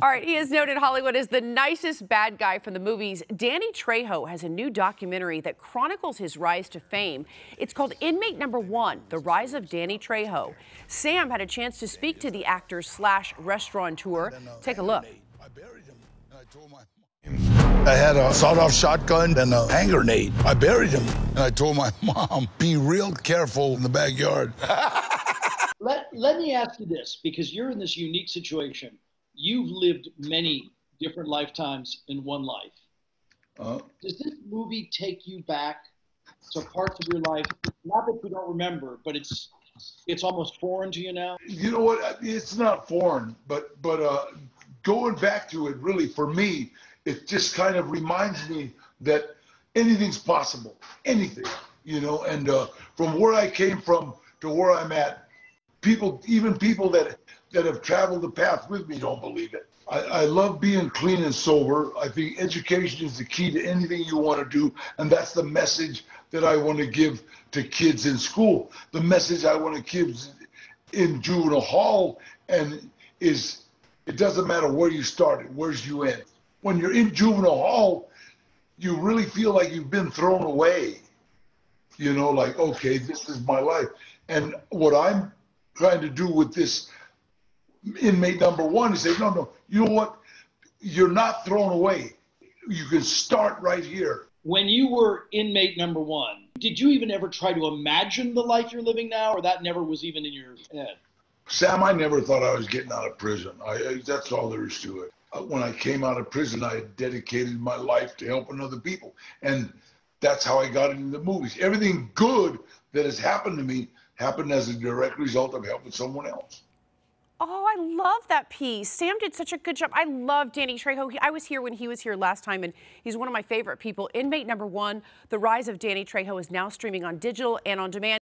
All right, he is noted Hollywood as the nicest bad guy from the movies. Danny Trejo has a new documentary that chronicles his rise to fame. It's called Inmate Number One: The Rise of Danny Trejo. Sam had a chance to speak to the actor slash restaurateur. Uh, Take a look. I had a sawed-off shotgun and a hand grenade. I buried him, and I told my mom, "Be real careful in the backyard." let Let me ask you this, because you're in this unique situation you've lived many different lifetimes in one life. Uh, Does this movie take you back to parts of your life, not that you don't remember, but it's it's almost foreign to you now? You know what? It's not foreign, but but uh, going back to it, really for me, it just kind of reminds me that anything's possible, anything, you know. And uh, from where I came from to where I'm at, people, even people that that have traveled the path with me don't believe it. I, I, love being clean and sober. I think education is the key to anything you want to do, and that's the message that I want to give to kids in school. The message I want to give in juvenile hall and is it doesn't matter where you started, where's you end. When you're in juvenile hall, you really feel like you've been thrown away. You know, like okay, this is my life, and what I'm trying to do with this inmate number one He say, no, no, you know what? You're not thrown away. You can start right here. When you were inmate number one, did you even ever try to imagine the life you're living now, or that never was even in your head? Sam, I never thought I was getting out of prison. I, that's all there is to it. Uh, when I came out of prison, I dedicated my life to helping other people. And that's how I got into the movies. Everything good that has happened to me happened as a direct result of helping someone else. Oh, I love that piece. Sam did such a good job. I love Danny Trejo. He, I was here when he was here last time, and he's one of my favorite people. Inmate number one, The Rise of Danny Trejo is now streaming on digital and on demand.